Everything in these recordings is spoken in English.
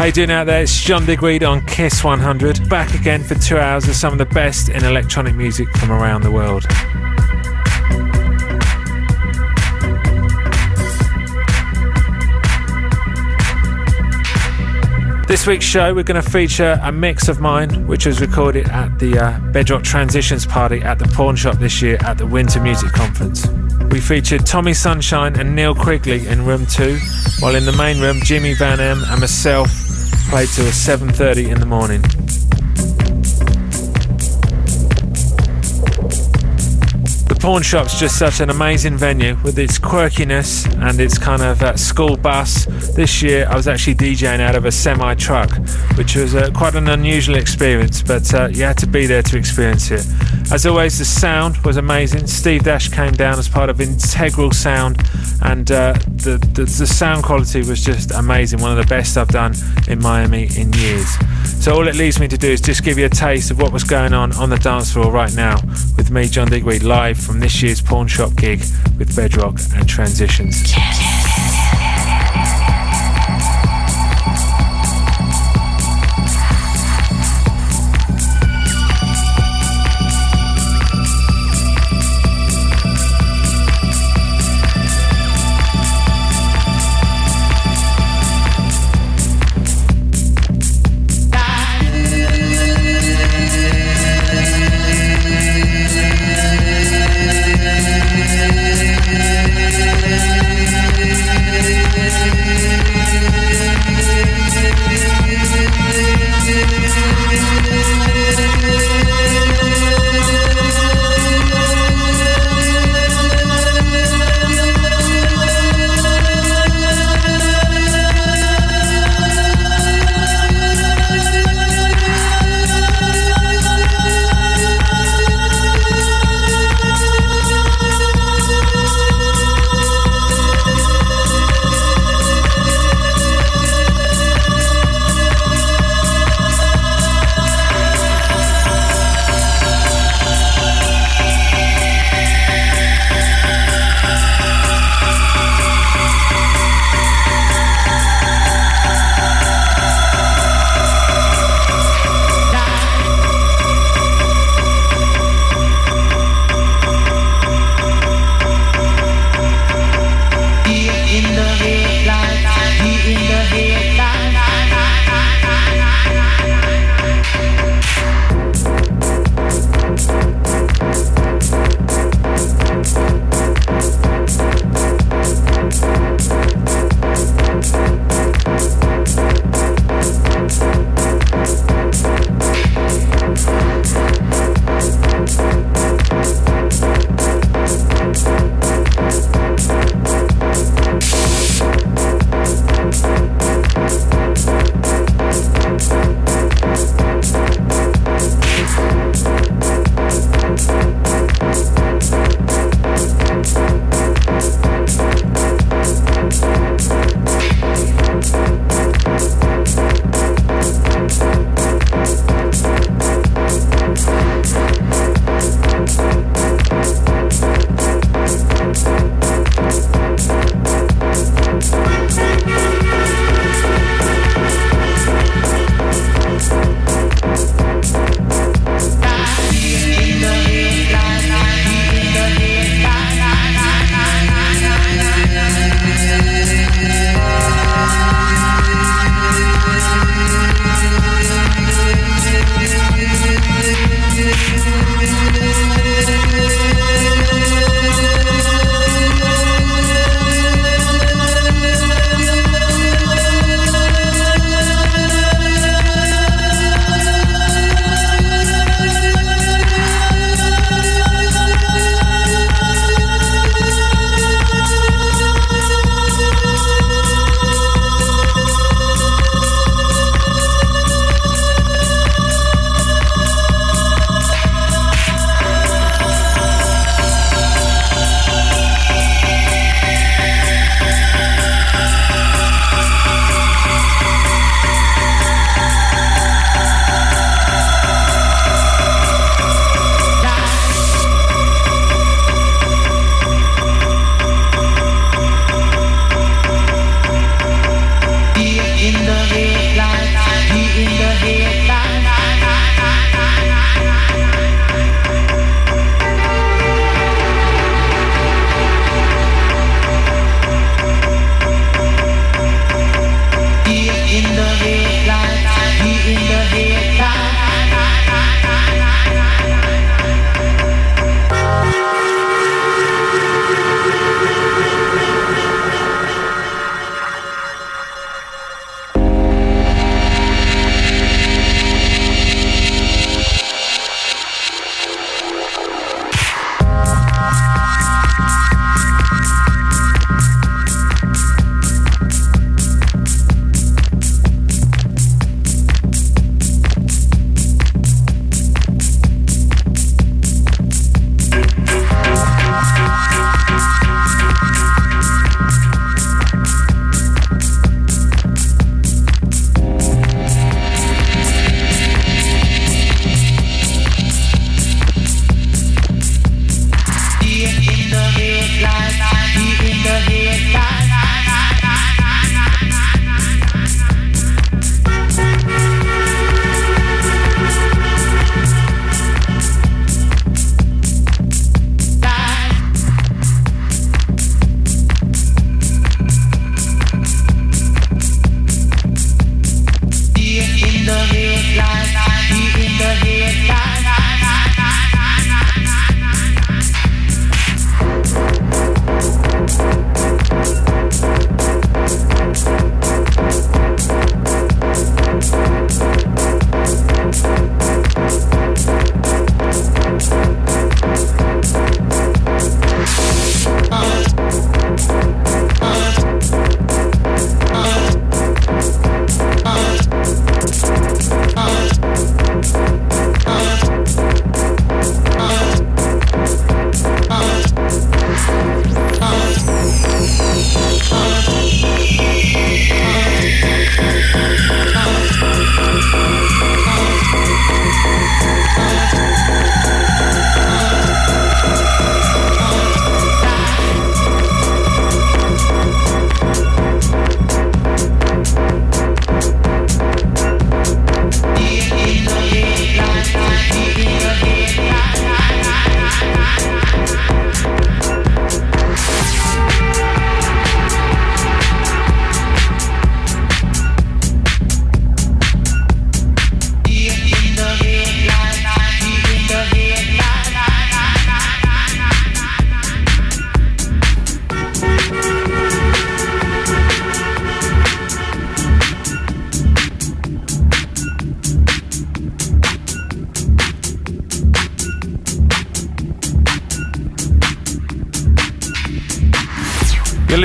How you doing out there? It's John Digweed on Kiss 100. Back again for two hours of some of the best in electronic music from around the world. This week's show, we're going to feature a mix of mine, which was recorded at the uh, Bedrock Transitions party at the Pawn Shop this year at the Winter Music Conference. We featured Tommy Sunshine and Neil Quigley in room two, while in the main room, Jimmy Van M and myself played till 7.30 in the morning. The Pawn Shop's just such an amazing venue with its quirkiness and its kind of uh, school bus. This year I was actually DJing out of a semi truck, which was uh, quite an unusual experience, but uh, you had to be there to experience it. As always, the sound was amazing. Steve Dash came down as part of Integral Sound, and uh, the, the, the sound quality was just amazing. One of the best I've done in Miami in years. So all it leaves me to do is just give you a taste of what was going on on the dance floor right now with me, John Digweed, live from this year's Pawn Shop gig with Bedrock and Transitions.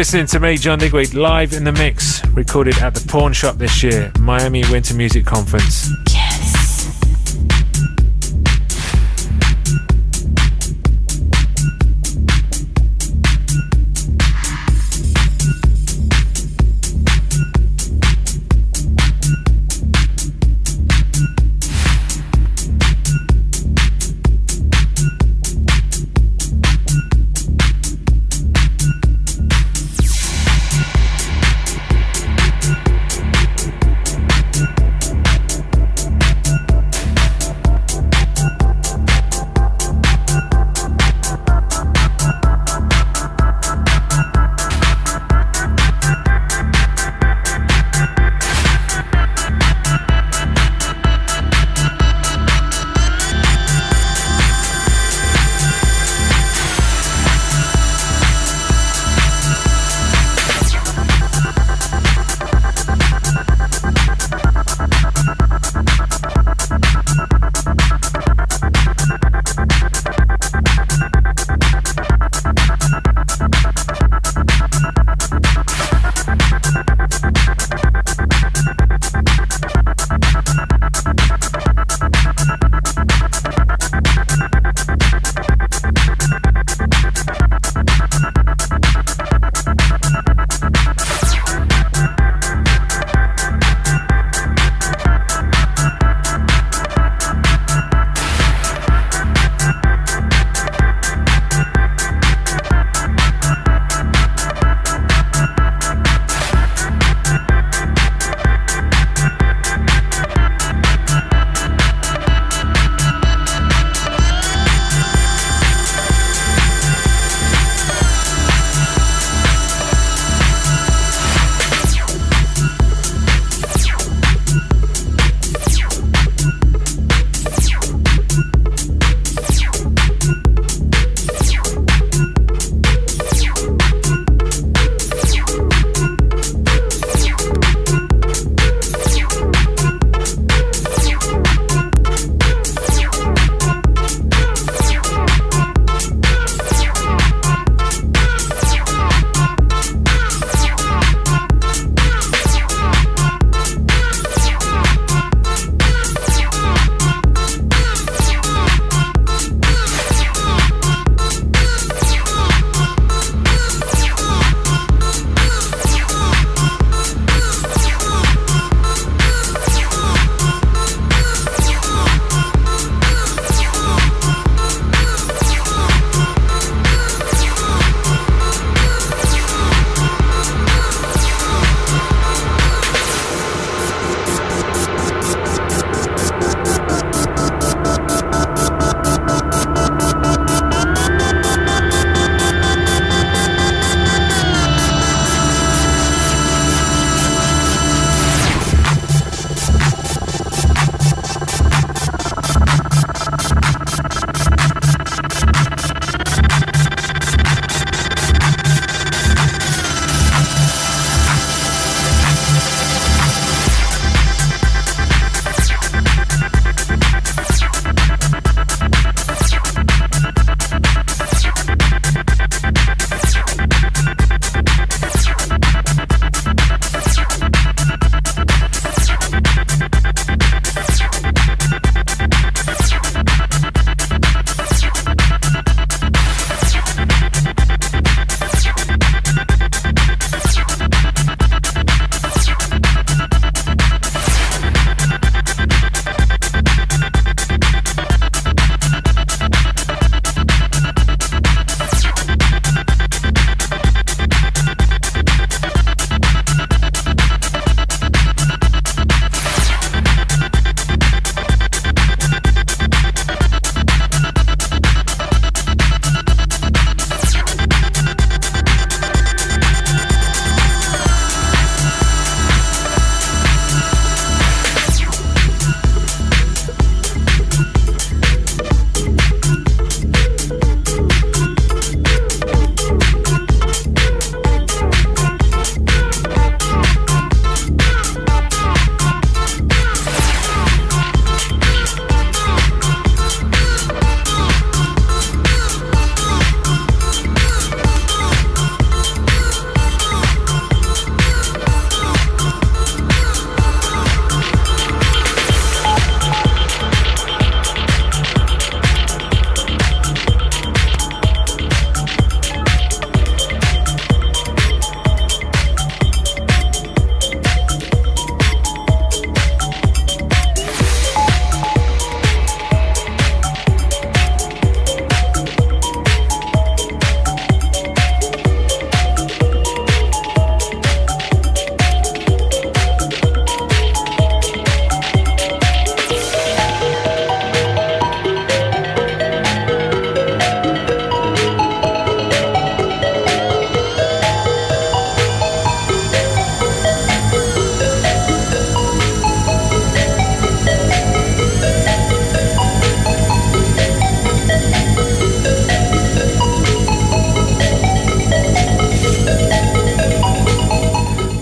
Listening to me, John Digweed, live in the mix, recorded at the Pawn Shop this year, Miami Winter Music Conference.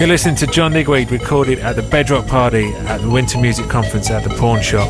You're listening to John Digweed recorded at the Bedrock Party at the Winter Music Conference at the Pawn Shop.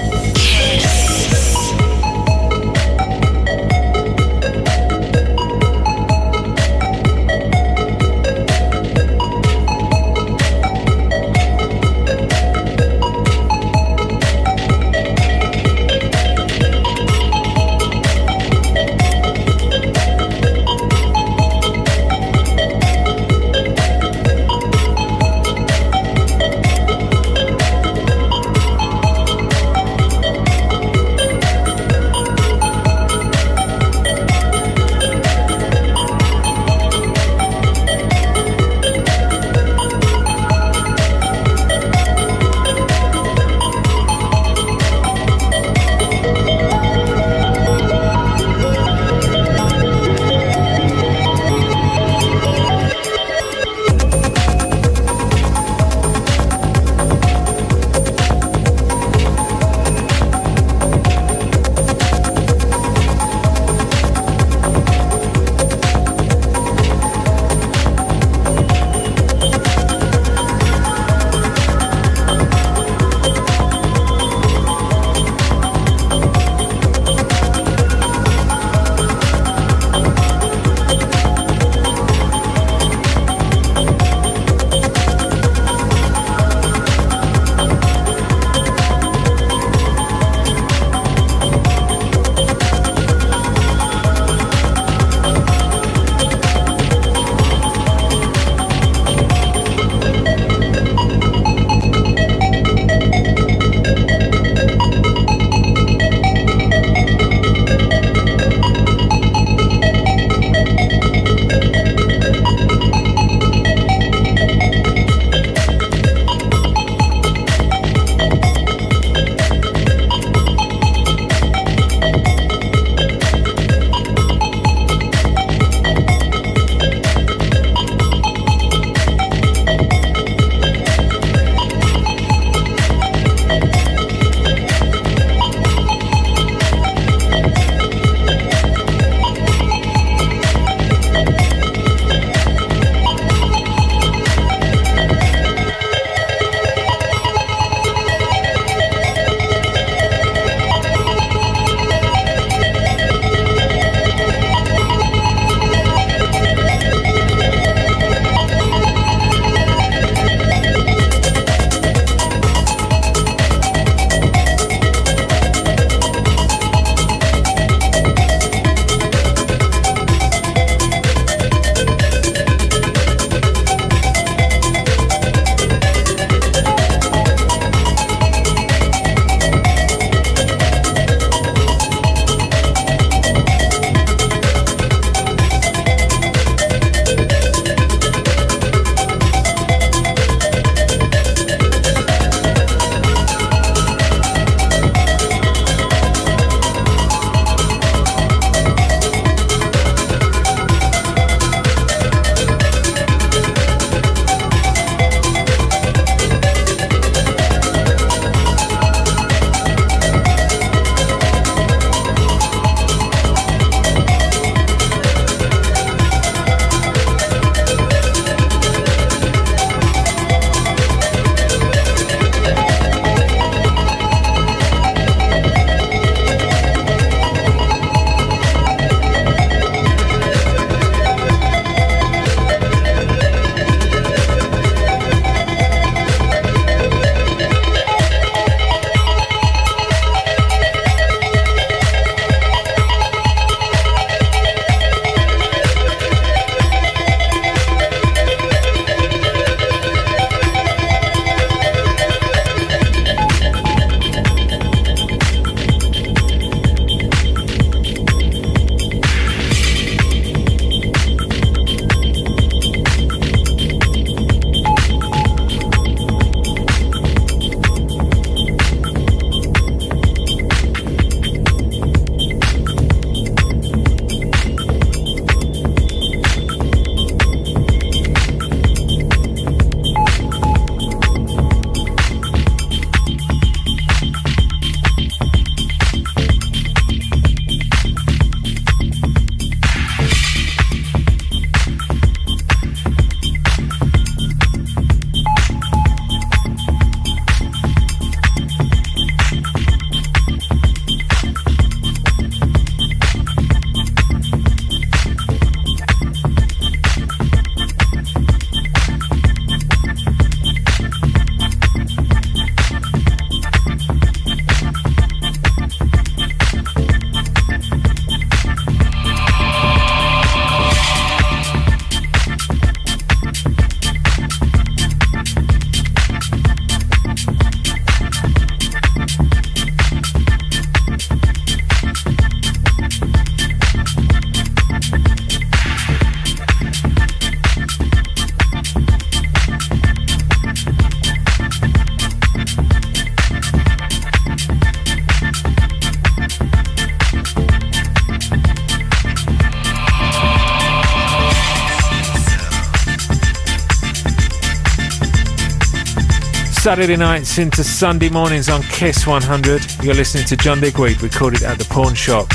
Saturday nights into Sunday mornings on Kiss 100. You're listening to John Digweed, recorded at the Pawn Shop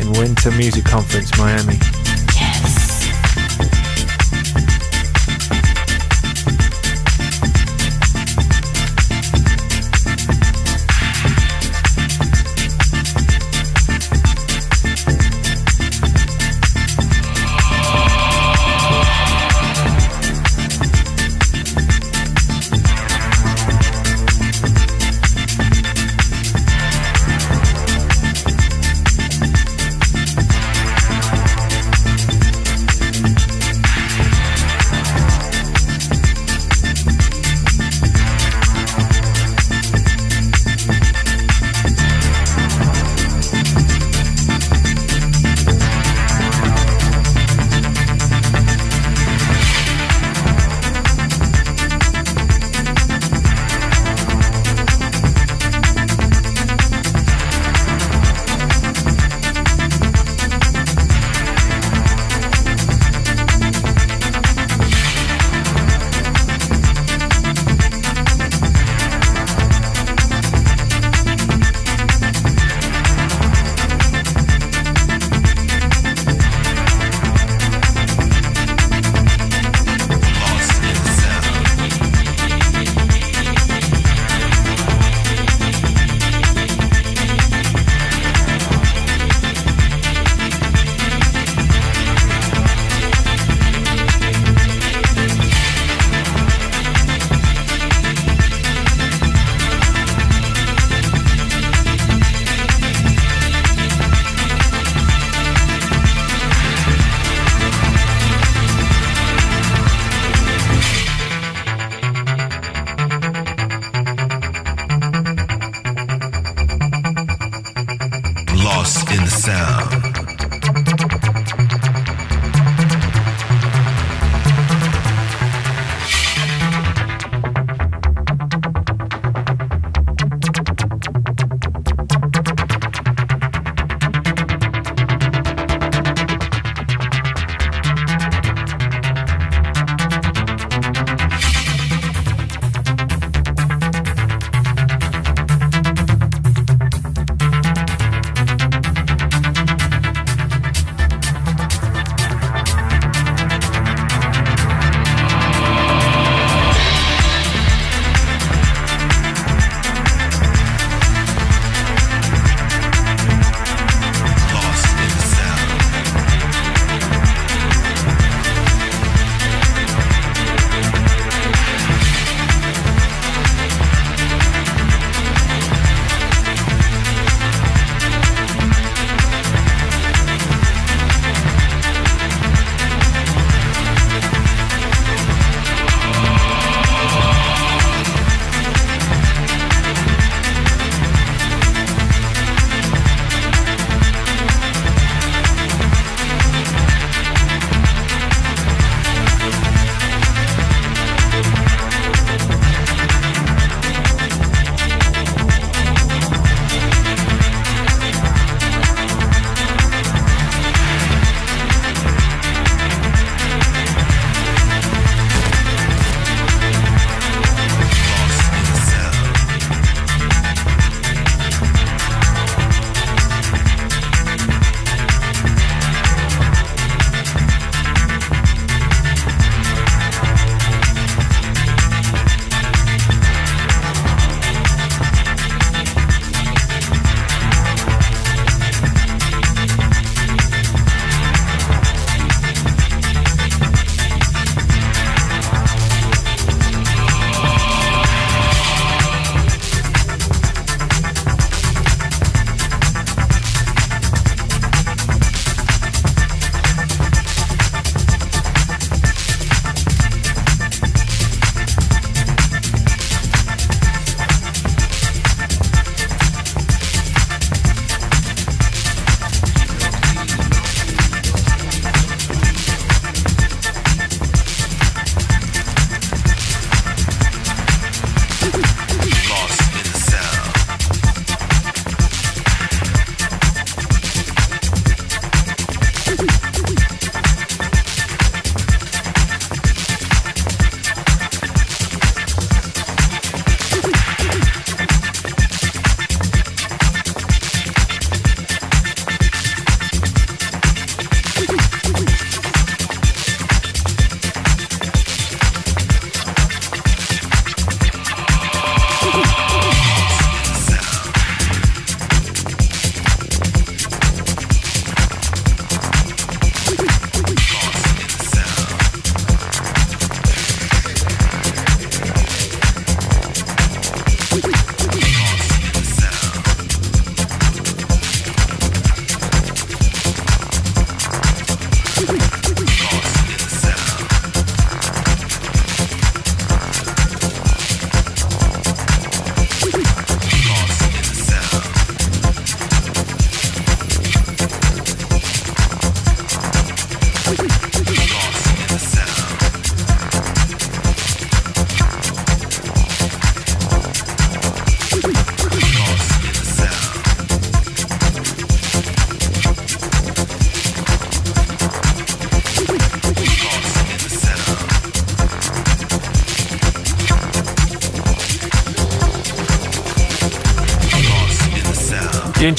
in Winter Music Conference, Miami.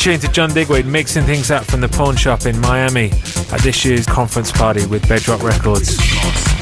Tune to John Digweed mixing things up from the pawn shop in Miami at this year's conference party with Bedrock Records.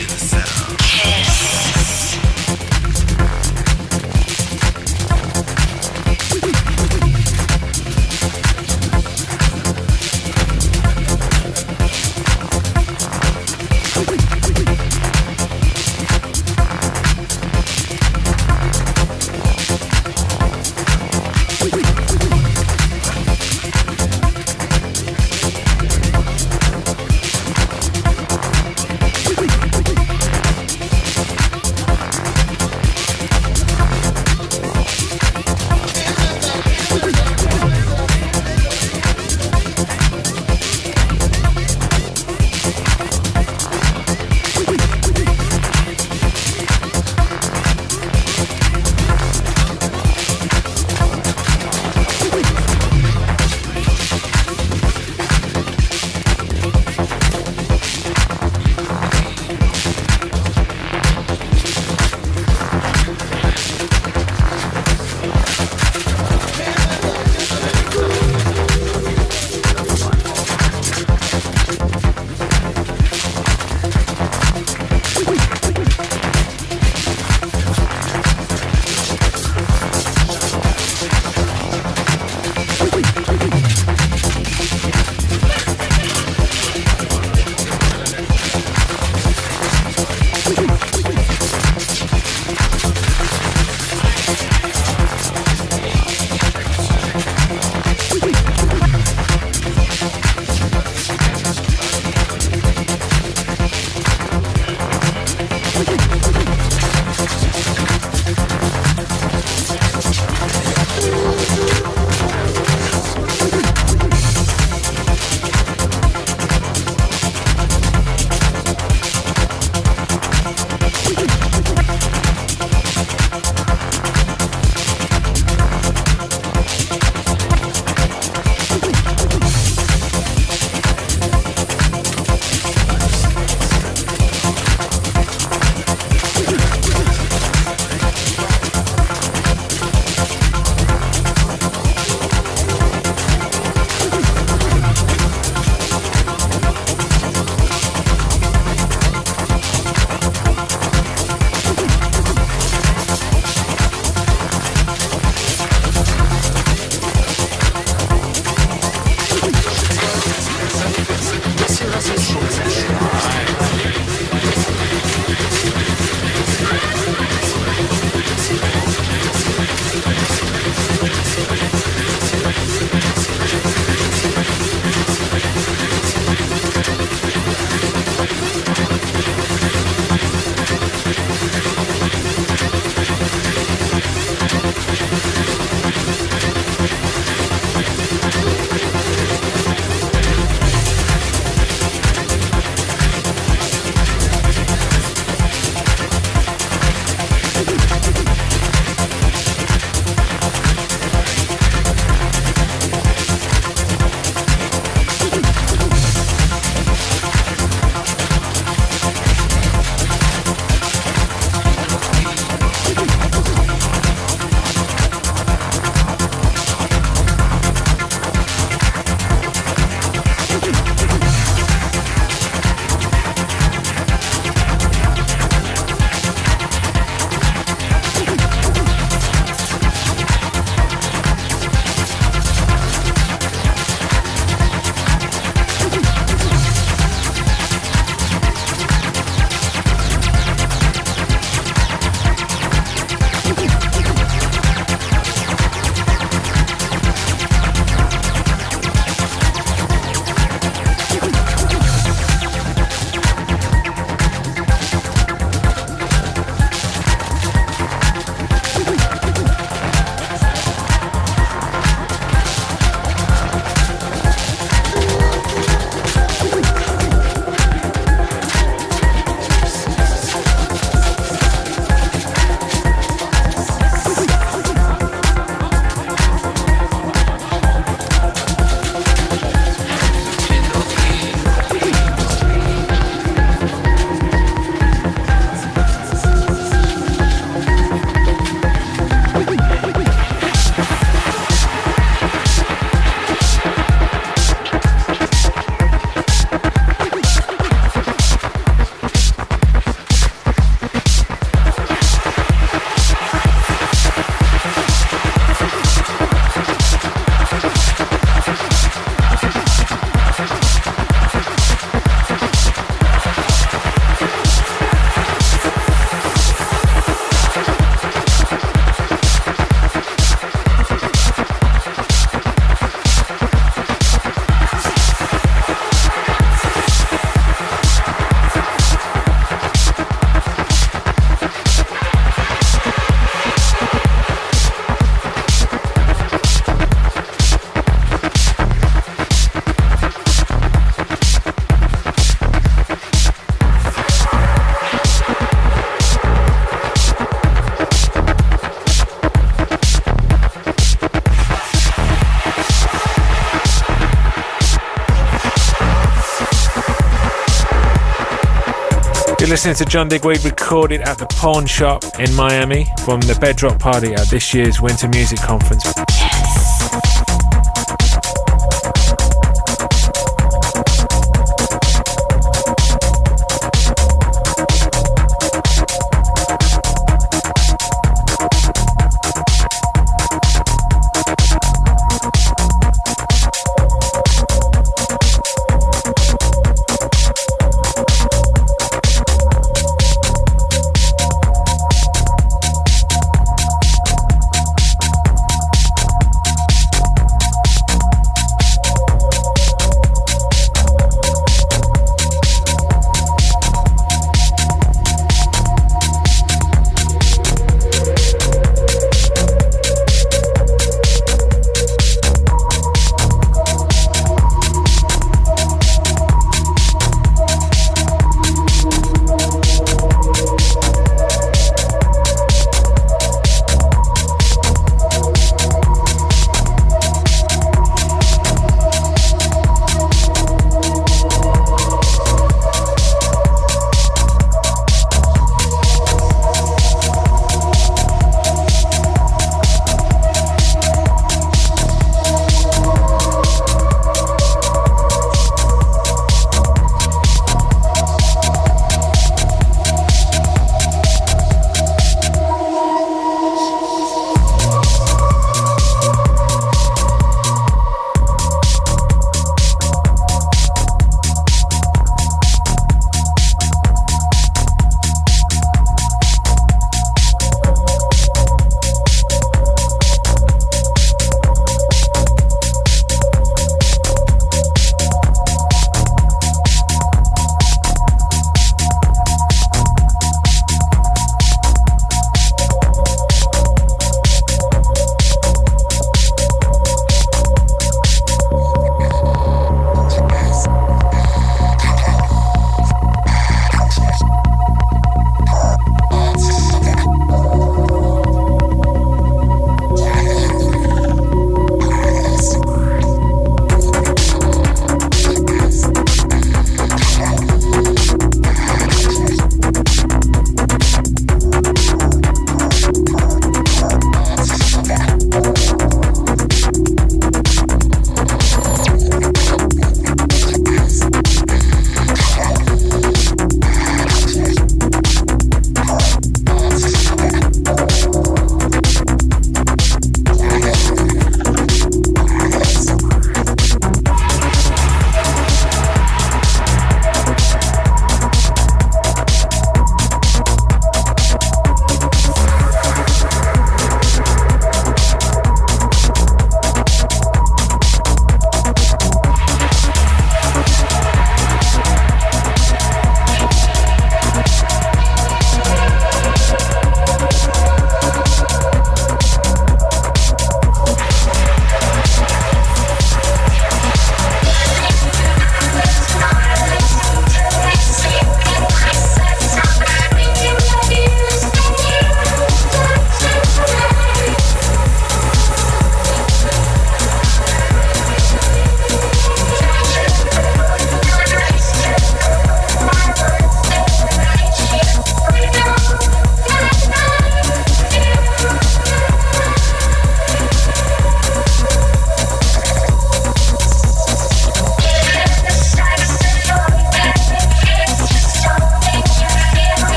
Listening to John Digweed recorded at the Pawn Shop in Miami from the Bedrock Party at this year's Winter Music Conference.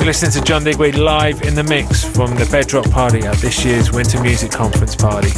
You're listening to John Digweed live in the mix from the Bedrock Party at this year's Winter Music Conference party.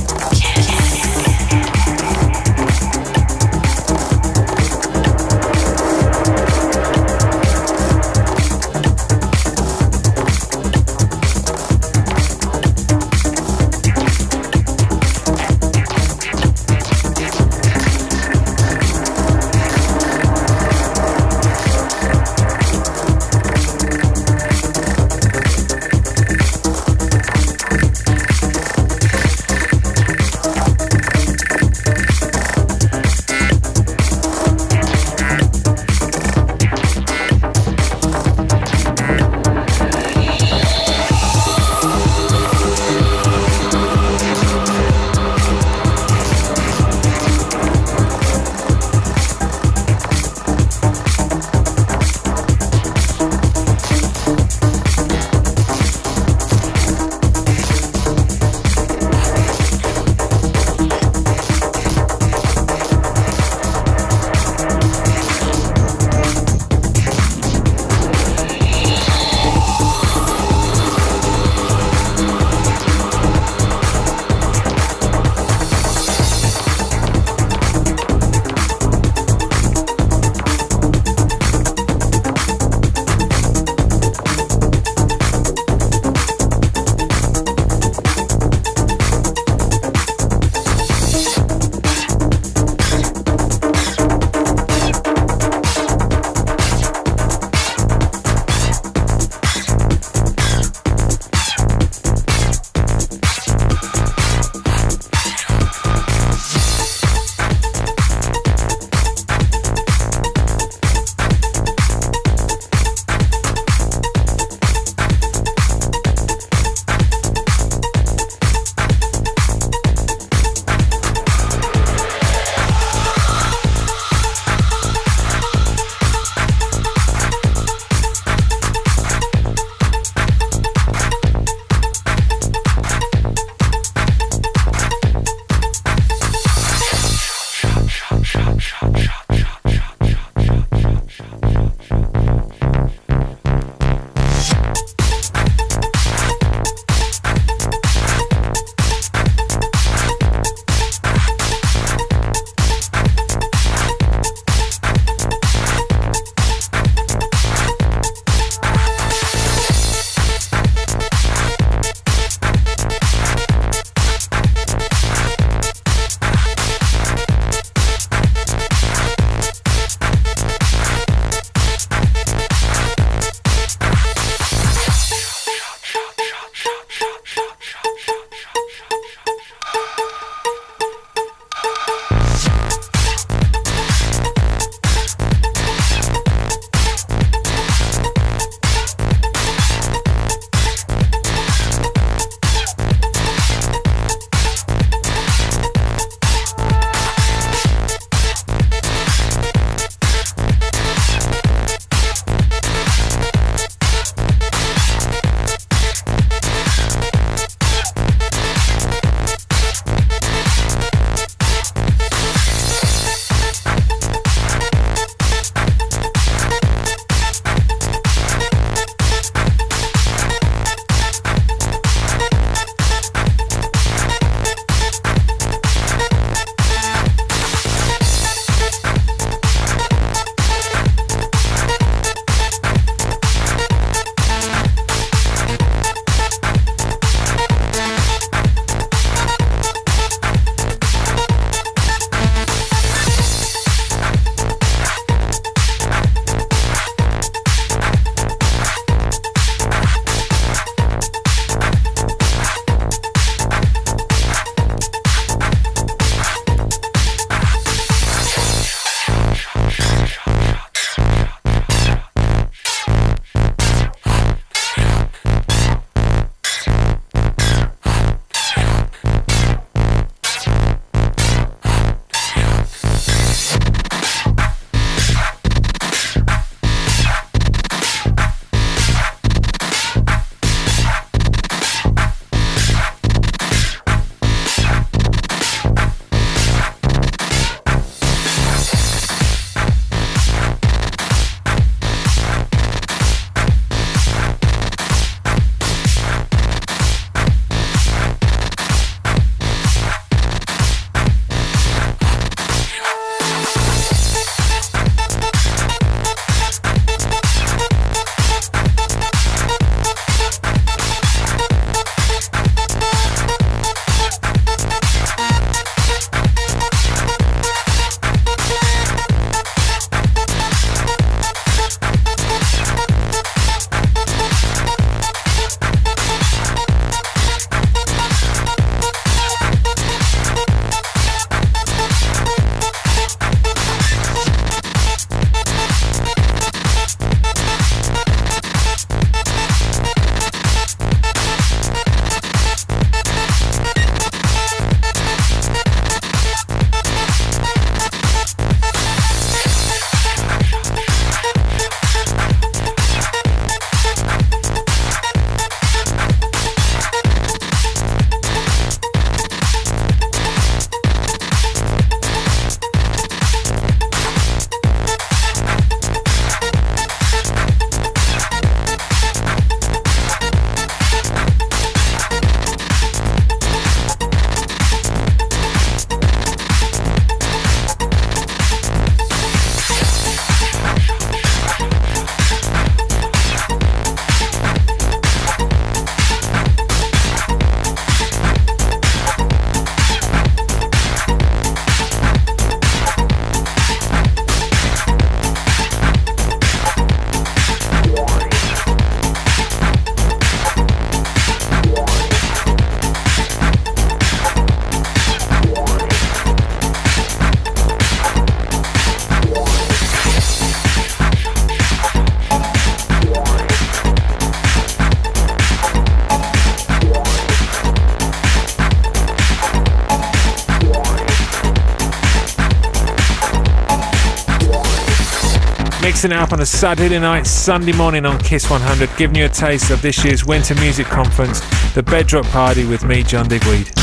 Mixing it up on a Saturday night, Sunday morning on Kiss 100, giving you a taste of this year's Winter Music Conference, the Bedrock Party with me, John Digweed.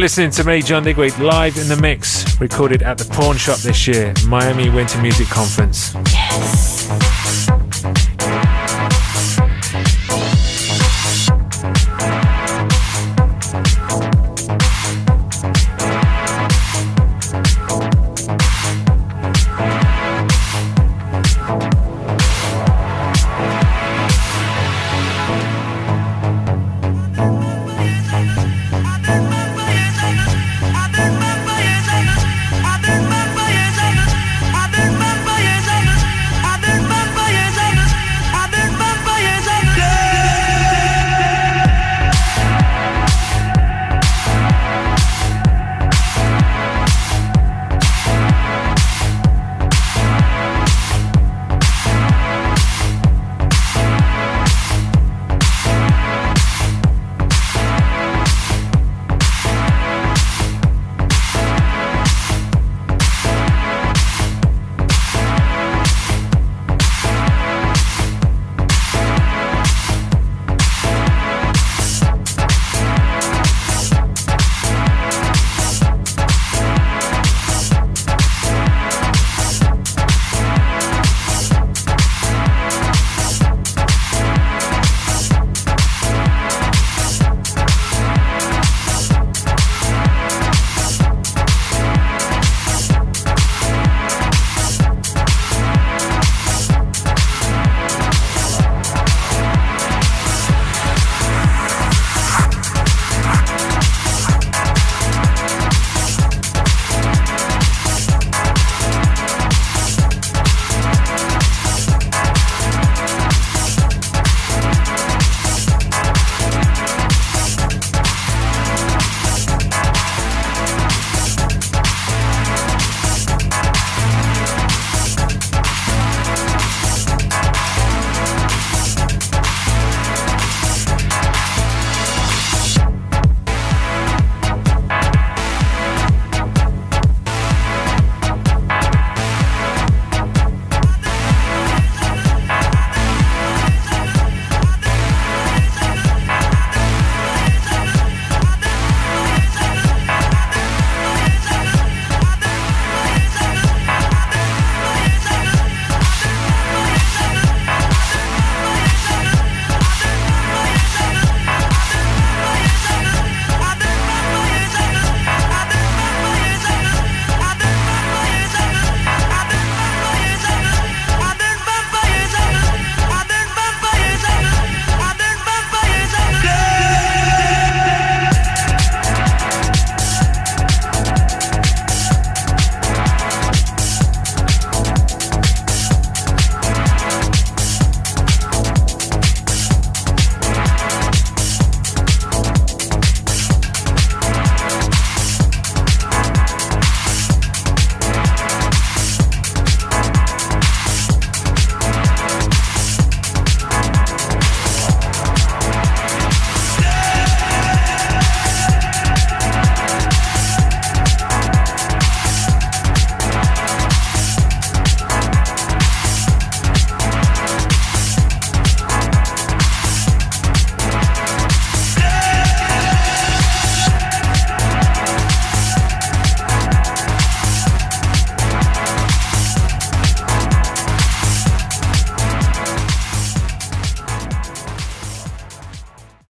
Listening to me, John Digweed, live in the mix, recorded at the Pawn Shop this year, Miami Winter Music Conference. Yes.